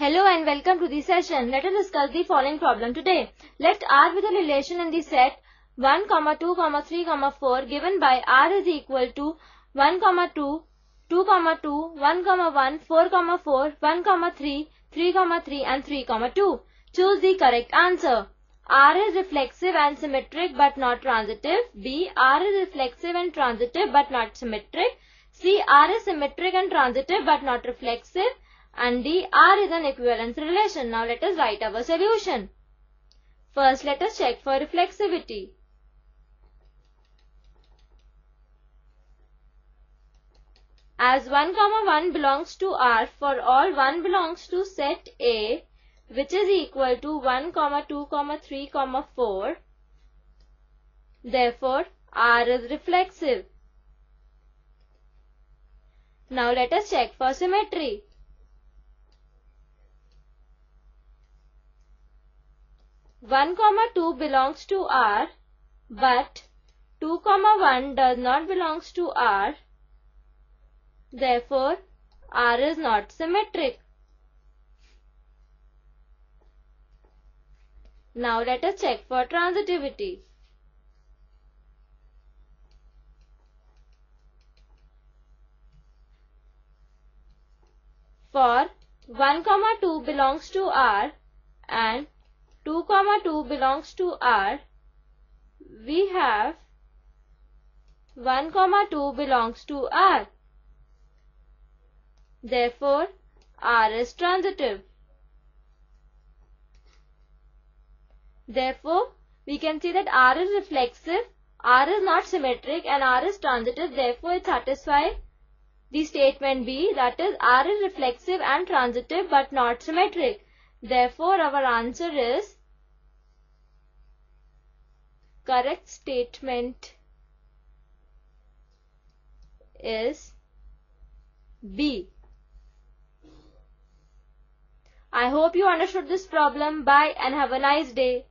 Hello and welcome to the session. Let us discuss the following problem today. Let R with a relation in the set 1, 2, 3, 4 given by R is equal to 1, 2, 2, 2, 1, comma 1, 4, 4, 1, 3, 3, 3 and 3, 2. Choose the correct answer. R is reflexive and symmetric but not transitive. B. R is reflexive and transitive but not symmetric. C. R is symmetric and transitive but not reflexive and D, R is an equivalence relation. Now let us write our solution. First let us check for reflexivity. As 1 comma 1 belongs to R for all 1 belongs to set A which is equal to 1 comma 2 comma 3 comma 4 therefore R is reflexive. Now let us check for symmetry. 1 comma 2 belongs to R but 2 comma 1 does not belongs to R. Therefore, R is not symmetric. Now let us check for transitivity. For 1 comma 2 belongs to R and 2 comma 2 belongs to R, we have 1 comma 2 belongs to R. Therefore, R is transitive. Therefore, we can see that R is reflexive, R is not symmetric and R is transitive. Therefore, it satisfies the statement B that is R is reflexive and transitive but not symmetric. Therefore, our answer is correct statement is B. I hope you understood this problem. Bye and have a nice day.